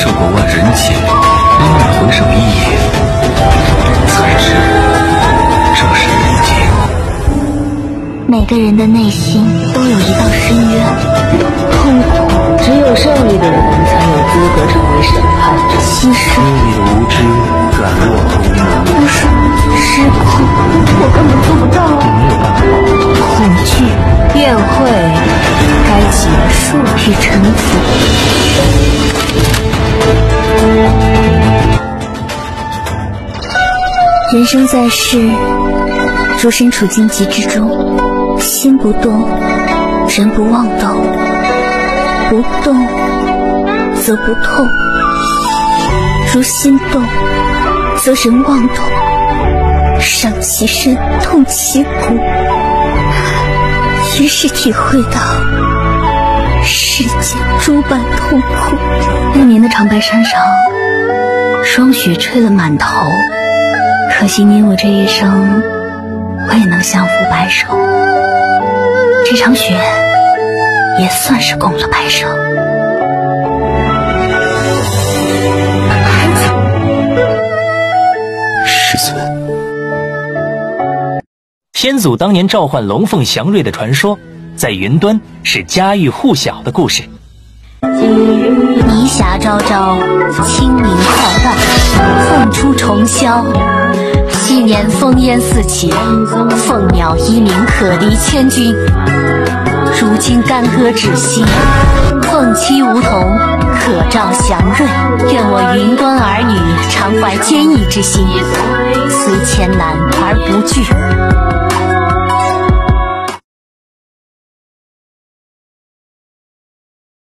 心，受过万人劫，蓦然回首一眼，才知这是人间。每个人的内心都有一道深渊，痛苦只有胜利的人才有资格成为审判者。牺牲你的无知软弱无能，不是失控，我根本做不到你！没有办法。恐惧宴会该结束。与臣服。人生在世，如身处荆棘之中，心不动，人不妄动，不动则不痛；如心动，则人妄动，伤其身，痛其骨。于是体会到世间诸般痛苦。那年的长白山上，霜雪吹了满头，可惜你我这一生未能相扶白首。这场雪也算是共了白首。师尊，先祖当年召唤龙凤祥瑞的传说，在云端是家喻户晓的故事。霓霞昭昭，清明浩荡，凤出重霄。去年烽烟四起，凤鸟一鸣可敌千军。如今干戈止息，凤栖梧桐，可照祥瑞。愿我云端儿女常怀坚毅之心，虽艰难而不惧，